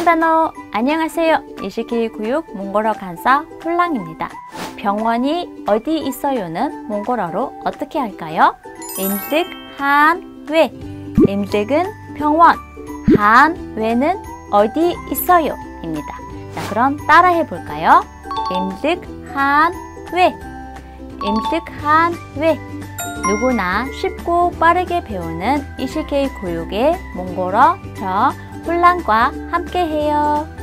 좋은 단어 안녕하세요. 이시키 교육 몽골어 강사 훌랑입니다. 병원이 어디 있어요는 몽골어로 어떻게 할까요? 임직 한외 임직은 병원 한외는 어디 있어요 입니다. 자 그럼 따라해 볼까요? 임직 한외 임직 한외 누구나 쉽고 빠르게 배우는 이시케이 교육의 몽골어 저 훌랑과 함께해요.